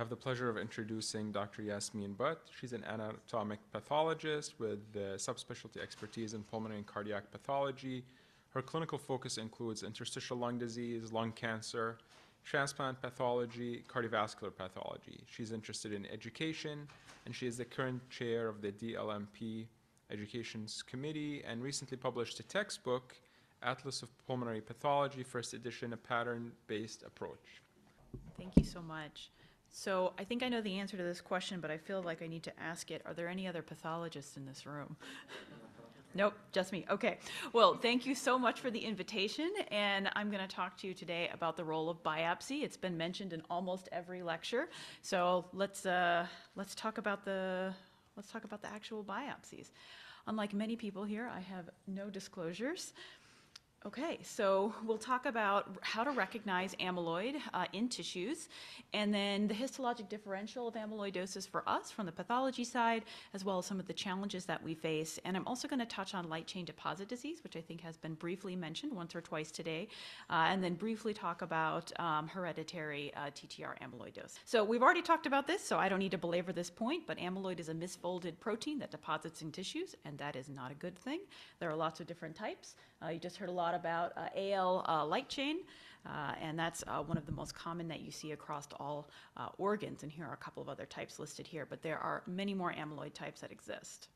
have the pleasure of introducing Dr. Yasmeen Butt. She's an anatomic pathologist with uh, subspecialty expertise in pulmonary and cardiac pathology. Her clinical focus includes interstitial lung disease, lung cancer, transplant pathology, cardiovascular pathology. She's interested in education, and she is the current chair of the DLMP Educations Committee and recently published a textbook, Atlas of Pulmonary Pathology, first edition, a pattern-based approach. Thank you so much. So I think I know the answer to this question, but I feel like I need to ask it. Are there any other pathologists in this room? Nope, just me. Okay. Well, thank you so much for the invitation. And I'm going to talk to you today about the role of biopsy. It's been mentioned in almost every lecture. So let's, uh, let's talk about the, let's talk about the actual biopsies. Unlike many people here, I have no disclosures. Okay, so we'll talk about how to recognize amyloid uh, in tissues, and then the histologic differential of amyloidosis for us from the pathology side, as well as some of the challenges that we face. And I'm also going to touch on light chain deposit disease, which I think has been briefly mentioned once or twice today, uh, and then briefly talk about um, hereditary uh, TTR amyloidosis. So we've already talked about this, so I don't need to belabor this point, but amyloid is a misfolded protein that deposits in tissues, and that is not a good thing. There are lots of different types. Uh, you just heard a lot about uh, AL uh, light chain, uh, and that's uh, one of the most common that you see across all uh, organs. And here are a couple of other types listed here, but there are many more amyloid types that exist.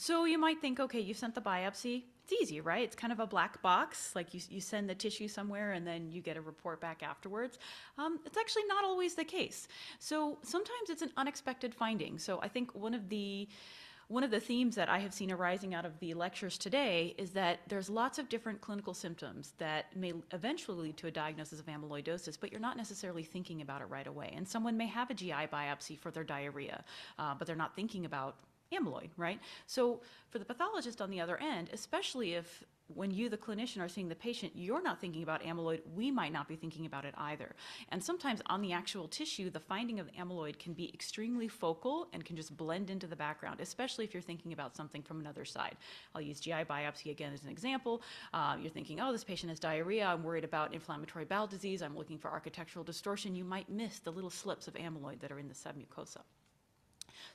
So you might think, okay, you sent the biopsy. It's easy, right? It's kind of a black box. Like you, you send the tissue somewhere and then you get a report back afterwards. Um, it's actually not always the case. So sometimes it's an unexpected finding. So I think one of the one of the themes that I have seen arising out of the lectures today is that there's lots of different clinical symptoms that may eventually lead to a diagnosis of amyloidosis, but you're not necessarily thinking about it right away. And someone may have a GI biopsy for their diarrhea, uh, but they're not thinking about amyloid, right? So for the pathologist on the other end, especially if when you, the clinician, are seeing the patient, you're not thinking about amyloid, we might not be thinking about it either. And sometimes on the actual tissue, the finding of amyloid can be extremely focal and can just blend into the background, especially if you're thinking about something from another side. I'll use GI biopsy again as an example. Uh, you're thinking, oh, this patient has diarrhea, I'm worried about inflammatory bowel disease, I'm looking for architectural distortion. You might miss the little slips of amyloid that are in the submucosa.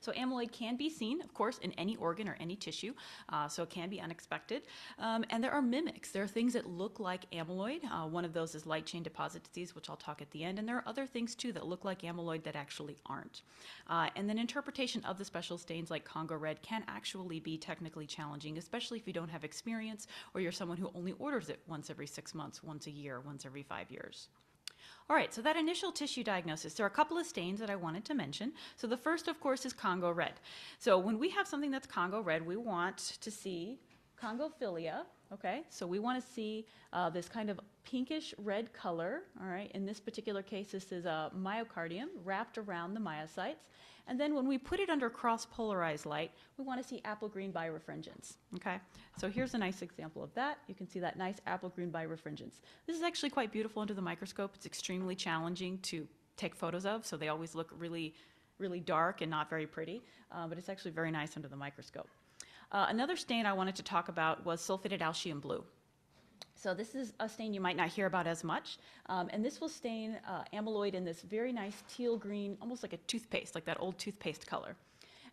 So amyloid can be seen, of course, in any organ or any tissue, uh, so it can be unexpected. Um, and there are mimics. There are things that look like amyloid. Uh, one of those is light chain deposit disease, which I'll talk at the end. And there are other things too that look like amyloid that actually aren't. Uh, and then interpretation of the special stains like Congo red can actually be technically challenging, especially if you don't have experience or you're someone who only orders it once every six months, once a year, once every five years. All right, so that initial tissue diagnosis, there are a couple of stains that I wanted to mention. So the first, of course, is Congo red. So when we have something that's Congo red, we want to see congophilia, okay? So we want to see uh, this kind of pinkish red color, all right? In this particular case, this is a myocardium wrapped around the myocytes. And then when we put it under cross-polarized light, we want to see apple green birefringence, okay? So here's a nice example of that. You can see that nice apple green birefringence. This is actually quite beautiful under the microscope. It's extremely challenging to take photos of, so they always look really, really dark and not very pretty, uh, but it's actually very nice under the microscope. Uh, another stain I wanted to talk about was sulfated Alcian blue. So this is a stain you might not hear about as much, um, and this will stain uh, amyloid in this very nice teal green, almost like a toothpaste, like that old toothpaste color.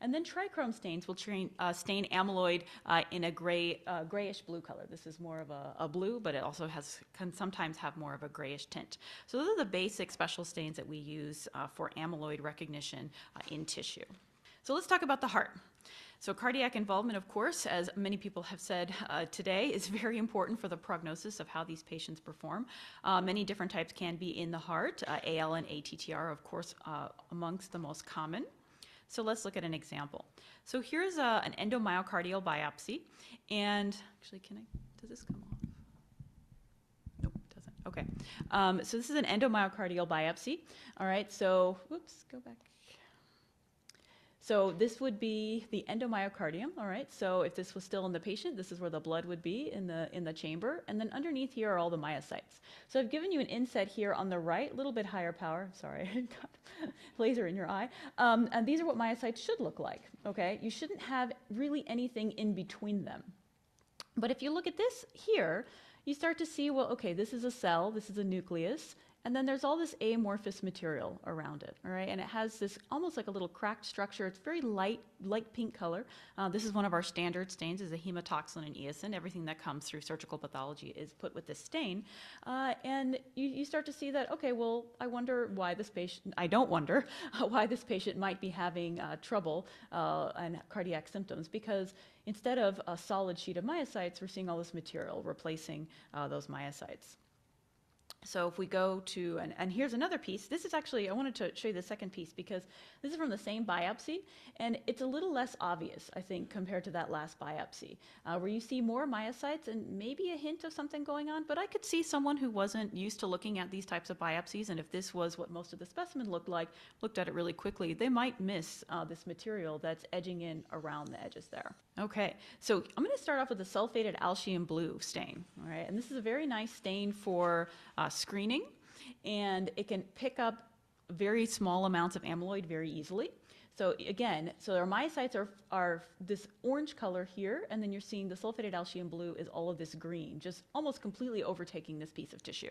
And then trichrome stains will train, uh, stain amyloid uh, in a gray, uh, grayish blue color. This is more of a, a, blue, but it also has can sometimes have more of a grayish tint. So those are the basic special stains that we use uh, for amyloid recognition uh, in tissue. So let's talk about the heart. So cardiac involvement, of course, as many people have said uh, today, is very important for the prognosis of how these patients perform. Uh, many different types can be in the heart. Uh, AL and ATTR, of course, uh, amongst the most common. So let's look at an example. So here's a, uh, an endomyocardial biopsy, and actually, can I, does this come off? Nope, it doesn't. Okay. Um, so this is an endomyocardial biopsy. All right, so, whoops, go back. So this would be the endomyocardium, all right? So if this was still in the patient, this is where the blood would be in the, in the chamber. And then underneath here are all the myocytes. So I've given you an inset here on the right, a little bit higher power, sorry, laser in your eye. Um, and these are what myocytes should look like, okay? You shouldn't have really anything in between them. But if you look at this here, you start to see, well, okay, this is a cell, this is a nucleus, and then there's all this amorphous material around it, all right? And it has this almost like a little cracked structure. It's very light, light pink color. Uh, this is one of our standard stains, is a hematoxylin and eosin. Everything that comes through surgical pathology is put with this stain. Uh, and you, you start to see that, okay, well, I wonder why this patient, I don't wonder why this patient might be having uh, trouble uh, and cardiac symptoms because instead of a solid sheet of myocytes, we're seeing all this material replacing uh, those myocytes. So if we go to, and, and here's another piece. This is actually, I wanted to show you the second piece because this is from the same biopsy, and it's a little less obvious, I think, compared to that last biopsy, uh, where you see more myocytes and maybe a hint of something going on. But I could see someone who wasn't used to looking at these types of biopsies, and if this was what most of the specimen looked like, looked at it really quickly, they might miss uh, this material that's edging in around the edges there. Okay, so I'm going to start off with the sulfated alcian blue stain, all right? And this is a very nice stain for uh, screening, and it can pick up very small amounts of amyloid very easily. So again, so our myocytes are, are this orange color here, and then you're seeing the sulfated alcian blue is all of this green, just almost completely overtaking this piece of tissue.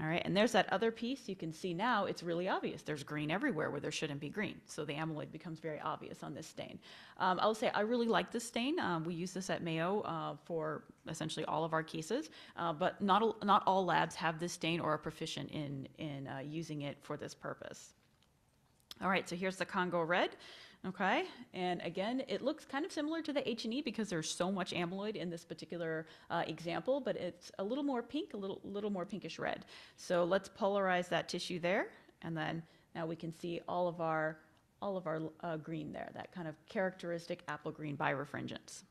All right, and there's that other piece. You can see now it's really obvious. There's green everywhere where there shouldn't be green. So the amyloid becomes very obvious on this stain. Um, I'll say I really like this stain. Um, we use this at Mayo uh, for essentially all of our cases, uh, but not, not all labs have this stain or are proficient in, in uh, using it for this purpose. All right, so here's the Congo red. Okay, and again, it looks kind of similar to the H&E because there's so much amyloid in this particular uh, example, but it's a little more pink, a little, little more pinkish red. So let's polarize that tissue there, and then now we can see all of our, all of our uh, green there, that kind of characteristic apple green birefringence.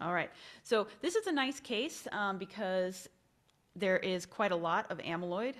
All right, so this is a nice case um, because there is quite a lot of amyloid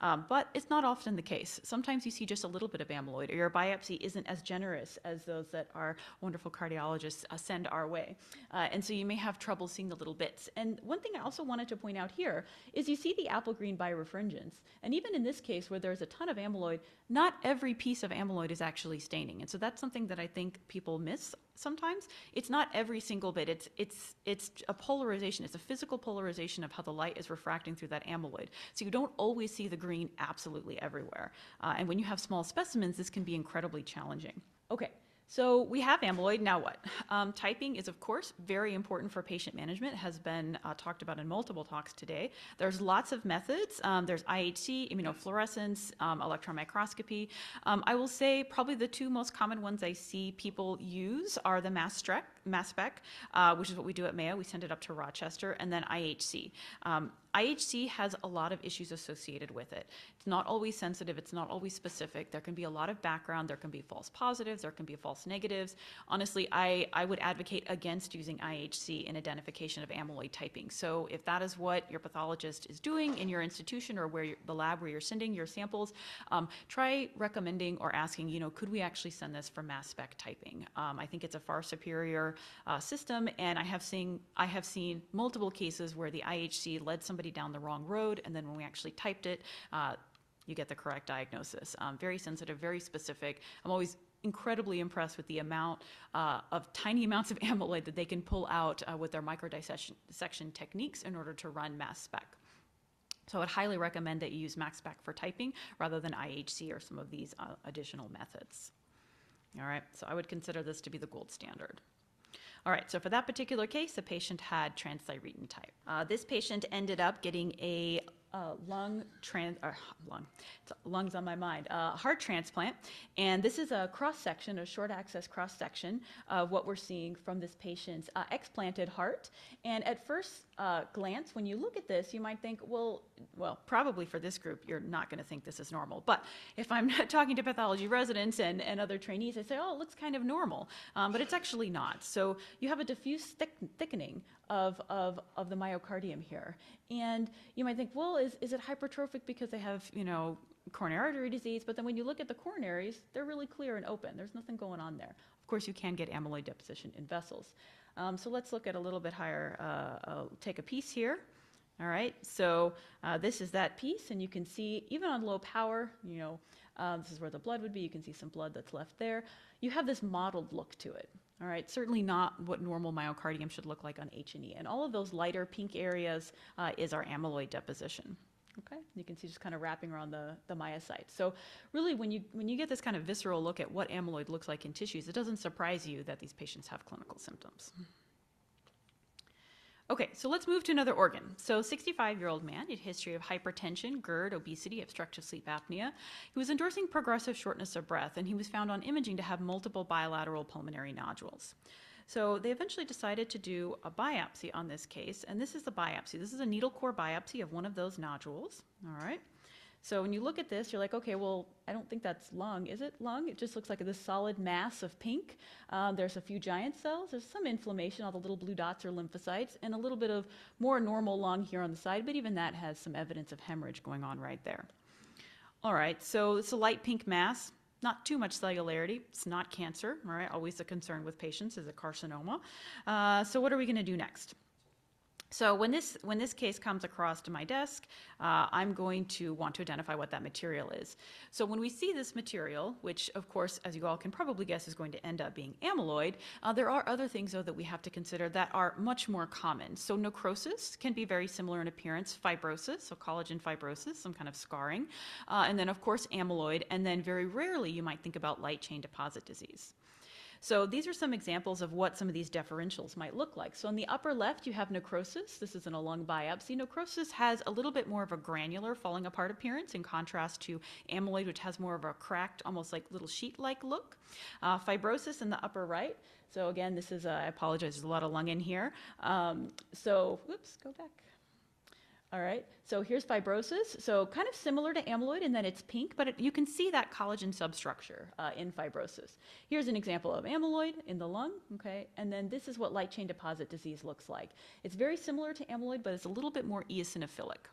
um, but it's not often the case. Sometimes you see just a little bit of amyloid, or your biopsy isn't as generous as those that our wonderful cardiologists uh, send our way. Uh, and so you may have trouble seeing the little bits. And one thing I also wanted to point out here is you see the apple green birefringence. And even in this case, where there's a ton of amyloid, not every piece of amyloid is actually staining. And so that's something that I think people miss sometimes. It's not every single bit. It's it's it's a polarization. It's a physical polarization of how the light is refracting through that amyloid. So you don't always see the green absolutely everywhere. Uh, and when you have small specimens, this can be incredibly challenging. Okay. So we have amyloid, now what? Um, typing is, of course, very important for patient management, has been uh, talked about in multiple talks today. There's lots of methods. Um, there's IHC, immunofluorescence, um, electron microscopy. Um, I will say probably the two most common ones I see people use are the mass spec, mass spec uh, which is what we do at Mayo. We send it up to Rochester, and then IHC. Um, IHC has a lot of issues associated with it. It's not always sensitive, it's not always specific. There can be a lot of background, there can be false positives, there can be false negatives. Honestly, I, I would advocate against using IHC in identification of amyloid typing. So if that is what your pathologist is doing in your institution or where the lab where you're sending your samples, um, try recommending or asking, you know, could we actually send this for mass spec typing? Um, I think it's a far superior uh, system, and I have seen I have seen multiple cases where the IHC led somebody down the wrong road, and then when we actually typed it, uh, you get the correct diagnosis. Um, very sensitive, very specific. I'm always incredibly impressed with the amount uh, of tiny amounts of amyloid that they can pull out uh, with their microdissection techniques in order to run mass spec. So I would highly recommend that you use mass spec for typing rather than IHC or some of these uh, additional methods. All right, so I would consider this to be the gold standard. All right, so for that particular case, the patient had transthyretin type. Uh, this patient ended up getting a uh, lung trans or lung lungs on my mind uh, heart transplant. And this is a cross section a short axis cross section of what we're seeing from this patient's uh, explanted heart. And at first uh, glance when you look at this you might think well well probably for this group you're not going to think this is normal. But if i'm talking to pathology residents and, and other trainees they say oh it looks kind of normal. Um, but it's actually not. So you have a diffuse thick, thickening of, of, of the myocardium here. And you might think, well, is, is it hypertrophic because they have, you know, coronary artery disease? But then when you look at the coronaries, they're really clear and open. There's nothing going on there. Of course, you can get amyloid deposition in vessels. Um, so let's look at a little bit higher, uh, take a piece here. All right, so uh, this is that piece, and you can see even on low power, you know, uh, this is where the blood would be. You can see some blood that's left there. You have this mottled look to it. All right, certainly not what normal myocardium should look like on H&E. And all of those lighter pink areas uh, is our amyloid deposition. Okay, you can see just kind of wrapping around the, the myocytes. So really, when you, when you get this kind of visceral look at what amyloid looks like in tissues, it doesn't surprise you that these patients have clinical symptoms. Okay, so let's move to another organ. So 65-year-old man, had a history of hypertension, GERD, obesity, obstructive sleep apnea. He was endorsing progressive shortness of breath, and he was found on imaging to have multiple bilateral pulmonary nodules. So they eventually decided to do a biopsy on this case, and this is the biopsy. This is a needle core biopsy of one of those nodules, all right? So when you look at this, you're like, okay, well, I don't think that's lung. Is it lung? It just looks like this solid mass of pink. Um, there's a few giant cells. There's some inflammation. All the little blue dots are lymphocytes, and a little bit of more normal lung here on the side, but even that has some evidence of hemorrhage going on right there. All right, so it's a light pink mass. Not too much cellularity. It's not cancer, all right? Always a concern with patients is a carcinoma. Uh, so what are we going to do next? So when this, when this case comes across to my desk, uh, I'm going to want to identify what that material is. So when we see this material, which of course, as you all can probably guess, is going to end up being amyloid, uh, there are other things though that we have to consider that are much more common. So necrosis can be very similar in appearance, fibrosis, so collagen fibrosis, some kind of scarring, uh, and then of course amyloid, and then very rarely you might think about light chain deposit disease. So these are some examples of what some of these differentials might look like. So on the upper left, you have necrosis. This is in a lung biopsy. Necrosis has a little bit more of a granular falling apart appearance in contrast to amyloid, which has more of a cracked, almost like little sheet-like look. Uh, fibrosis in the upper right. So again, this is, a, I apologize, there's a lot of lung in here. Um, so, oops, go back. All right, so here's fibrosis. So kind of similar to amyloid in that it's pink, but it, you can see that collagen substructure uh, in fibrosis. Here's an example of amyloid in the lung, okay? And then this is what light chain deposit disease looks like. It's very similar to amyloid, but it's a little bit more eosinophilic.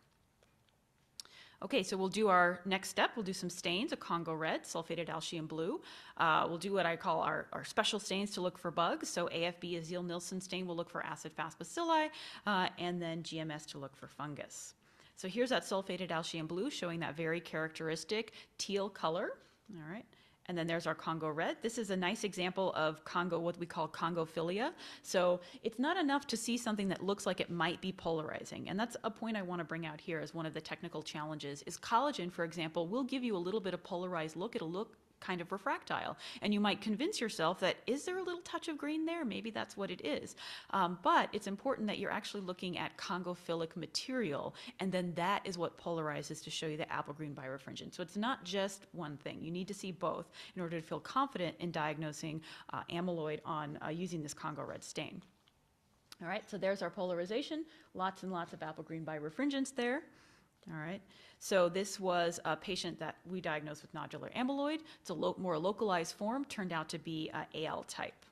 Okay, so we'll do our next step. We'll do some stains, a Congo red, sulfated Alcian blue. Uh, we'll do what I call our, our special stains to look for bugs. So AFB, a Ziehl-Neelsen stain, will look for acid-fast bacilli, uh, and then GMS to look for fungus. So here's that sulfated Alcian blue showing that very characteristic teal color. All right. And then there's our Congo red. This is a nice example of Congo, what we call Congophilia. So it's not enough to see something that looks like it might be polarizing. And that's a point I want to bring out here as one of the technical challenges is collagen, for example, will give you a little bit of polarized look. It'll look kind of refractile. And you might convince yourself that, is there a little touch of green there? Maybe that's what it is. Um, but it's important that you're actually looking at congophilic material, and then that is what polarizes to show you the apple green birefringent. So it's not just one thing. You need to see both in order to feel confident in diagnosing uh, amyloid on uh, using this Congo red stain. All right, so there's our polarization. Lots and lots of apple green birefringence there. All right. So this was a patient that we diagnosed with nodular amyloid. It's a lo more localized form, turned out to be uh, AL type.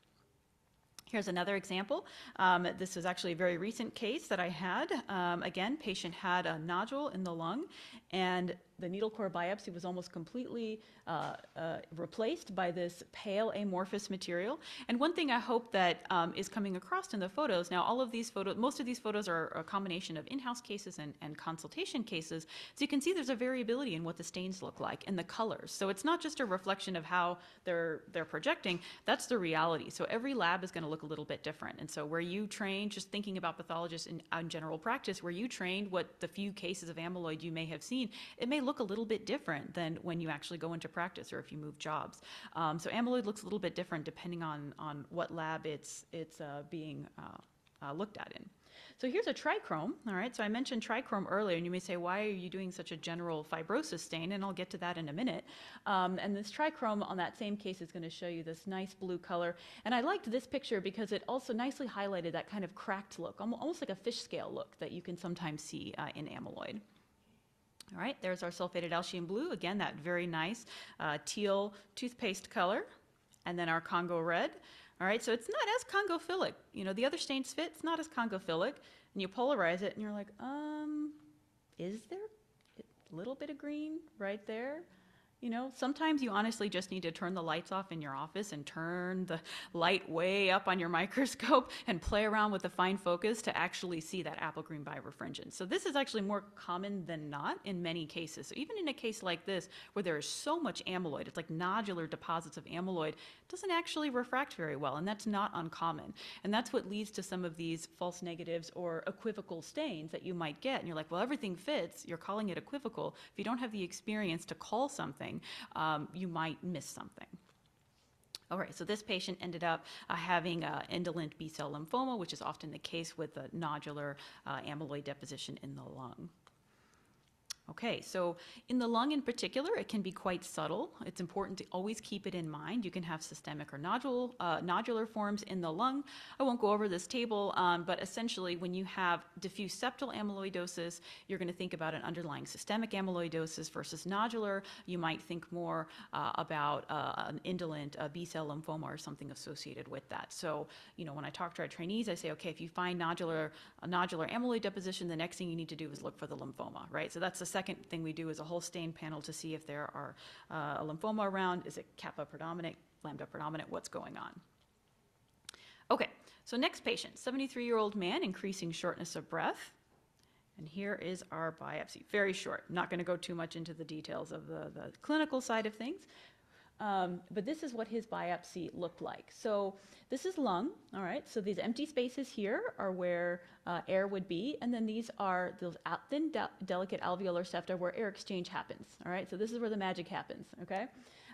Here's another example. Um, this was actually a very recent case that I had. Um, again, patient had a nodule in the lung, and the needle core biopsy was almost completely uh, uh, replaced by this pale amorphous material. And one thing I hope that um, is coming across in the photos, now all of these photos, most of these photos are a combination of in-house cases and, and consultation cases. So you can see there's a variability in what the stains look like and the colors. So it's not just a reflection of how they're, they're projecting, that's the reality. So every lab is gonna look a little bit different. And so where you train, just thinking about pathologists in, in general practice, where you trained what the few cases of amyloid you may have seen, it may look a little bit different than when you actually go into practice or if you move jobs. Um, so amyloid looks a little bit different depending on, on what lab it's, it's uh, being uh, uh, looked at in. So here's a trichrome, all right? So I mentioned trichrome earlier, and you may say, why are you doing such a general fibrosis stain? And I'll get to that in a minute. Um, and this trichrome on that same case is going to show you this nice blue color. And I liked this picture because it also nicely highlighted that kind of cracked look, almost like a fish scale look that you can sometimes see uh, in amyloid. All right, there's our sulfated Alcian blue. Again, that very nice uh, teal toothpaste color. And then our Congo red. All right, so it's not as congophilic. You know, the other stains fit, it's not as congophilic. And you polarize it and you're like, um, is there a little bit of green right there? You know, sometimes you honestly just need to turn the lights off in your office and turn the light way up on your microscope and play around with the fine focus to actually see that apple green birefringence. So this is actually more common than not in many cases. So even in a case like this, where there is so much amyloid, it's like nodular deposits of amyloid, doesn't actually refract very well, and that's not uncommon. And that's what leads to some of these false negatives or equivocal stains that you might get. And you're like, well, everything fits. You're calling it equivocal. If you don't have the experience to call something, um, you might miss something. All right, so this patient ended up uh, having uh, indolent B cell lymphoma, which is often the case with a nodular uh, amyloid deposition in the lung. Okay, so in the lung in particular, it can be quite subtle. It's important to always keep it in mind. You can have systemic or nodule, uh, nodular forms in the lung. I won't go over this table, um, but essentially, when you have diffuse septal amyloidosis, you're going to think about an underlying systemic amyloidosis versus nodular. You might think more uh, about uh, an indolent uh, B cell lymphoma or something associated with that. So, you know, when I talk to our trainees, I say, okay, if you find nodular, nodular amyloid deposition, the next thing you need to do is look for the lymphoma, right? So that's the second thing we do is a whole stain panel to see if there are uh, a lymphoma around. Is it kappa predominant, lambda predominant? What's going on? Okay, so next patient, 73 year old man, increasing shortness of breath. And here is our biopsy. Very short. Not going to go too much into the details of the, the clinical side of things. Um, but this is what his biopsy looked like. So this is lung, all right? So these empty spaces here are where uh, air would be, and then these are those thin, de- delicate alveolar septa where air exchange happens, all right? So this is where the magic happens, okay?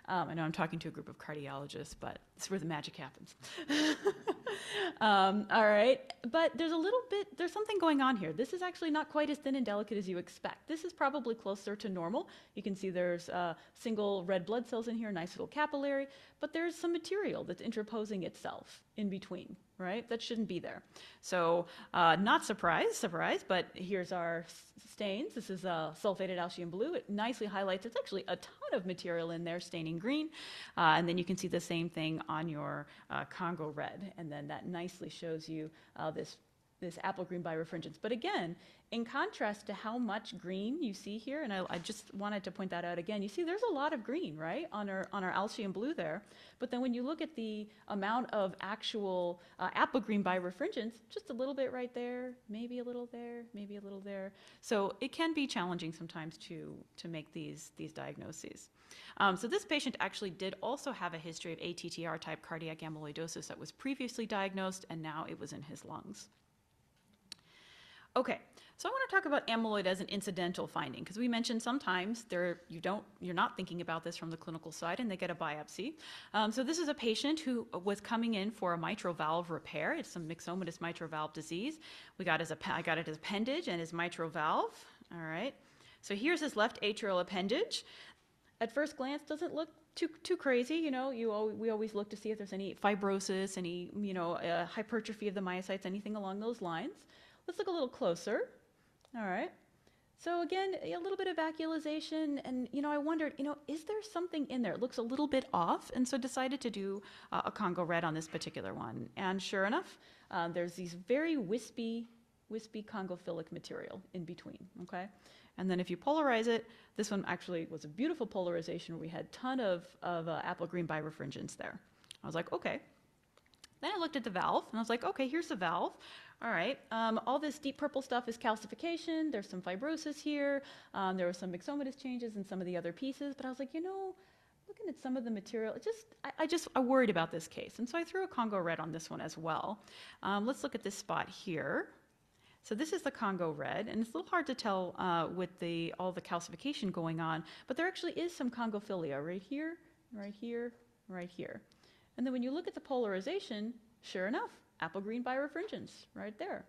Um, I know I'm talking to a group of cardiologists, but is where the magic happens. um, all right, but there's a little bit, there's something going on here. This is actually not quite as thin and delicate as you expect. This is probably closer to normal. You can see there's uh, single red blood cells in here, nice little capillary, but there's some material that's interposing itself in between, right? That shouldn't be there. So, uh, not surprise, surprise, but here's our stains. This is uh, sulfated Alcian blue. It nicely highlights, it's actually a ton of material in there staining green. Uh, and then you can see the same thing on your uh, Congo red. And then that nicely shows you uh, this this apple green birefringence. But again, in contrast to how much green you see here, and I, I, just wanted to point that out again, you see there's a lot of green, right, on our, on our Alcian blue there. But then when you look at the amount of actual uh, apple green birefringence, just a little bit right there, maybe a little there, maybe a little there. So it can be challenging sometimes to, to make these, these diagnoses. Um, so this patient actually did also have a history of ATTR type cardiac amyloidosis that was previously diagnosed, and now it was in his lungs. Okay, so I want to talk about amyloid as an incidental finding because we mentioned sometimes there you don't you're not thinking about this from the clinical side and they get a biopsy. Um, so this is a patient who was coming in for a mitral valve repair. It's some myxomatous mitral valve disease. We got his I got it his appendage and his mitral valve. All right. So here's his left atrial appendage. At first glance, doesn't look too too crazy. You know, you al- we always look to see if there's any fibrosis, any you know uh, hypertrophy of the myocytes, anything along those lines. Let's look a little closer. All right. So again, a little bit of vacuolization, and you know, I wondered, you know, is there something in there? It looks a little bit off, and so decided to do uh, a Congo red on this particular one. And sure enough, um, there's these very wispy, wispy congophilic material in between. Okay, and then if you polarize it, this one actually was a beautiful polarization where we had ton of of uh, apple green birefringence there. I was like, okay. Then I looked at the valve, and I was like, okay, here's the valve. All right, um, all this deep purple stuff is calcification. There's some fibrosis here. Um, there were some myxomatous changes in some of the other pieces, but I was like, you know, looking at some of the material, it just, I, I just, I worried about this case. And so I threw a Congo red on this one as well. Um, let's look at this spot here. So this is the Congo red, and it's a little hard to tell uh, with the all the calcification going on, but there actually is some congophilia right here, right here, right here. And then when you look at the polarization, sure enough, apple green birefringence right there.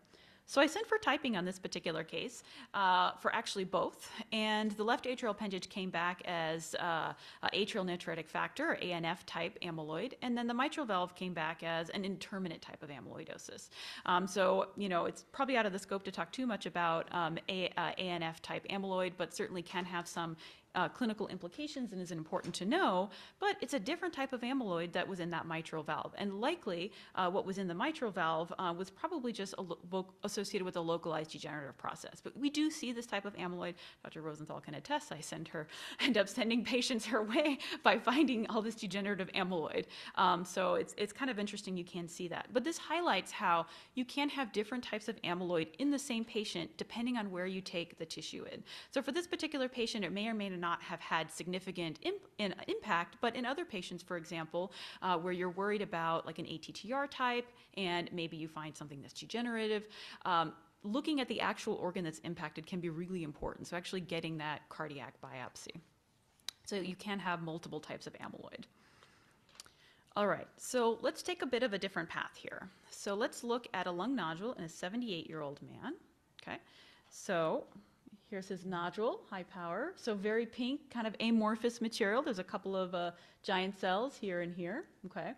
So I sent for typing on this particular case uh, for actually both, and the left atrial appendage came back as uh, atrial natriuretic factor, or ANF type amyloid, and then the mitral valve came back as an intermittent type of amyloidosis. Um, so you know it's probably out of the scope to talk too much about um, a, uh, ANF type amyloid, but certainly can have some uh, clinical implications and is important to know, but it's a different type of amyloid that was in that mitral valve. And likely, uh, what was in the mitral valve uh, was probably just associated with a localized degenerative process. But we do see this type of amyloid. Dr. Rosenthal can attest. I send her, end up sending patients her way by finding all this degenerative amyloid. Um, so it's, it's kind of interesting you can see that. But this highlights how you can have different types of amyloid in the same patient depending on where you take the tissue in. So for this particular patient, it may or may not have had significant imp- impact, but in other patients, for example, uh, where you're worried about like an ATTR type and maybe you find something that's degenerative, um, looking at the actual organ that's impacted can be really important. So actually getting that cardiac biopsy. So you can have multiple types of amyloid. All right, so let's take a bit of a different path here. So let's look at a lung nodule in a 78 year old man. Okay, so here's his nodule, high power. So very pink, kind of amorphous material. There's a couple of uh, giant cells here and here. Okay,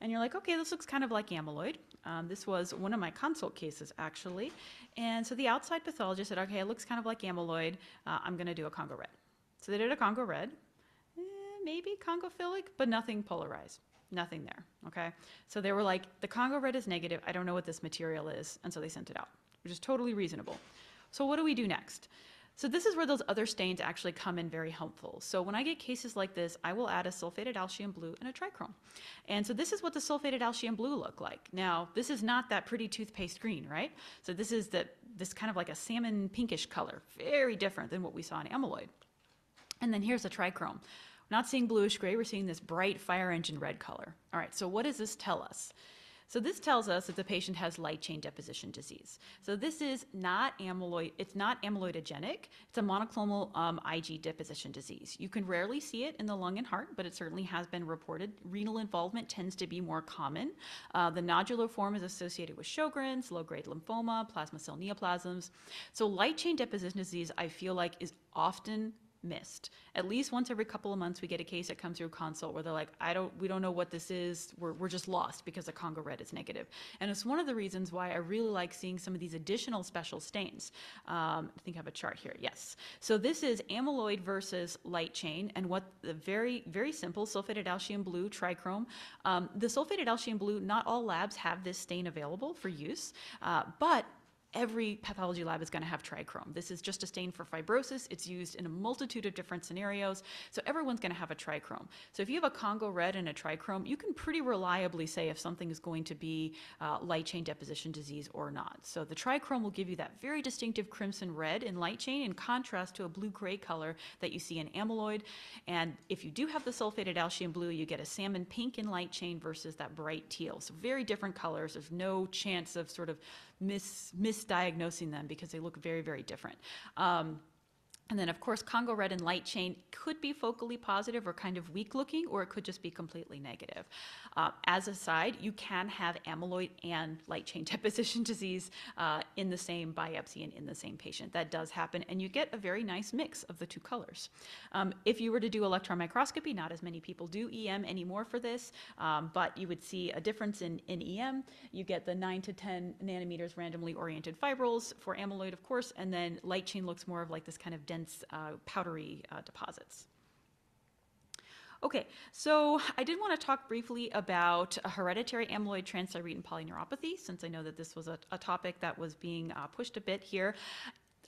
and you're like, okay, this looks kind of like amyloid. Um, this was one of my consult cases actually. And so the outside pathologist said, okay, it looks kind of like amyloid. Uh, I'm going to do a Congo red. So they did a Congo red, eh, maybe Congophilic, but nothing polarized. Nothing there, okay? So they were like, the Congo red is negative. I don't know what this material is. And so they sent it out, which is totally reasonable. So what do we do next? So this is where those other stains actually come in very helpful. So when I get cases like this, I will add a sulfated Alcian blue and a trichrome. And so this is what the sulfated Alcian blue look like. Now, this is not that pretty toothpaste green, right? So this is the, this kind of like a salmon pinkish color, very different than what we saw in amyloid. And then here's a trichrome. We're not seeing bluish gray, we're seeing this bright fire engine red color. All right, so what does this tell us? So this tells us that the patient has light chain deposition disease. So this is not amyloid, it's not amyloidogenic, it's a monoclonal um, Ig deposition disease. You can rarely see it in the lung and heart, but it certainly has been reported. Renal involvement tends to be more common. Uh, the nodular form is associated with Sjogren's, low-grade lymphoma, plasma cell neoplasms. So light chain deposition disease, I feel like, is often missed. At least once every couple of months, we get a case that comes through consult where they're like, I don't, we don't know what this is. We're, we're just lost because the Congo red is negative. And it's one of the reasons why I really like seeing some of these additional special stains. Um, I think I have a chart here. Yes. So this is amyloid versus light chain and what the very, very simple sulfated Alcian blue trichrome. Um, the sulfated Alcian blue, not all labs have this stain available for use, uh, but every pathology lab is going to have trichrome. This is just a stain for fibrosis. It's used in a multitude of different scenarios. So everyone's going to have a trichrome. So if you have a Congo red and a trichrome, you can pretty reliably say if something is going to be uh, light chain deposition disease or not. So the trichrome will give you that very distinctive crimson red in light chain in contrast to a blue-gray color that you see in amyloid. And if you do have the sulfated Alcian blue, you get a salmon pink in light chain versus that bright teal. So very different colors. There's no chance of sort of mis- misdiagnosing them because they look very, very different. Um, and then, of course, Congo red and light chain could be focally positive or kind of weak looking, or it could just be completely negative. Uh, as a side, you can have amyloid and light chain deposition disease uh, in the same biopsy and in the same patient. That does happen, and you get a very nice mix of the two colors. Um, if you were to do electron microscopy, not as many people do EM anymore for this, um, but you would see a difference in, in EM. You get the 9 to 10 nanometers randomly oriented fibrils for amyloid, of course, and then light chain looks more of like this kind of dense dense uh, powdery uh, deposits. Okay, so I did want to talk briefly about hereditary amyloid transthyretin polyneuropathy, since I know that this was a, a topic that was being uh, pushed a bit here.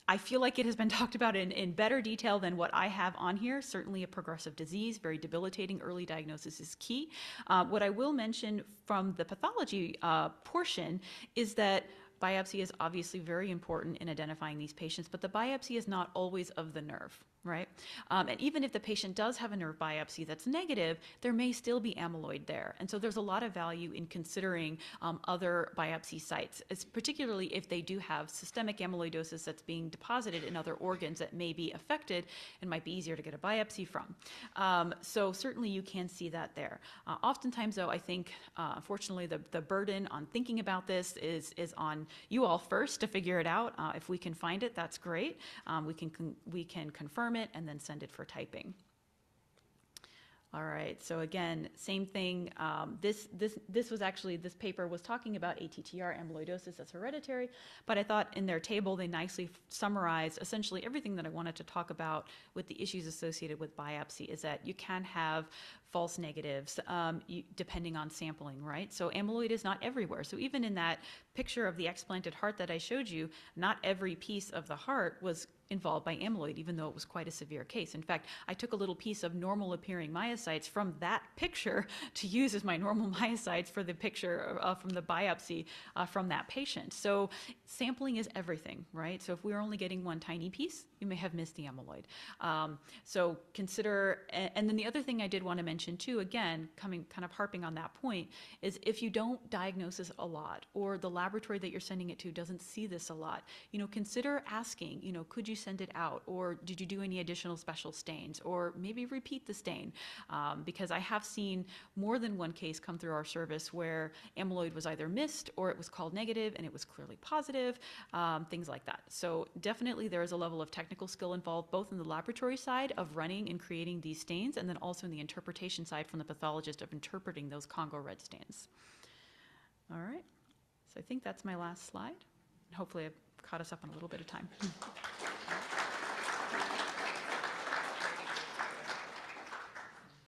I feel like it has been talked about in, in better detail than what I have on here. Certainly a progressive disease, very debilitating. Early diagnosis is key. Uh, what I will mention from the pathology uh, portion is that biopsy is obviously very important in identifying these patients, but the biopsy is not always of the nerve right? Um, and even if the patient does have a nerve biopsy that's negative, there may still be amyloid there. And so there's a lot of value in considering um, other biopsy sites, particularly if they do have systemic amyloidosis that's being deposited in other organs that may be affected and might be easier to get a biopsy from. Um, so certainly you can see that there. Uh, oftentimes, though, I think, uh, unfortunately, the, the burden on thinking about this is, is on you all first to figure it out. Uh, if we can find it, that's great. Um, we can, we can confirm it and then send it for typing. All right, so again, same thing. Um, this, this, this was actually, this paper was talking about ATTR amyloidosis as hereditary, but I thought in their table, they nicely summarized essentially everything that I wanted to talk about with the issues associated with biopsy is that you can have false negatives um, you, depending on sampling, right? So amyloid is not everywhere. So even in that picture of the explanted heart that I showed you, not every piece of the heart was involved by amyloid, even though it was quite a severe case. In fact, I took a little piece of normal appearing myocytes from that picture to use as my normal myocytes for the picture uh, from the biopsy uh, from that patient. So sampling is everything, right? So if we're only getting one tiny piece, you may have missed the amyloid. Um, so consider, and then the other thing I did want to mention too, again, coming kind of harping on that point, is if you don't diagnose this a lot, or the laboratory that you're sending it to doesn't see this a lot, you know, consider asking, you know, could you send it out, or did you do any additional special stains, or maybe repeat the stain, um, because I have seen more than one case come through our service where amyloid was either missed or it was called negative and it was clearly positive, um, things like that. So definitely there is a level of technical skill involved both in the laboratory side of running and creating these stains, and then also in the interpretation side from the pathologist of interpreting those Congo red stains. All right, so I think that's my last slide. Hopefully I've caught us up on a little bit of time.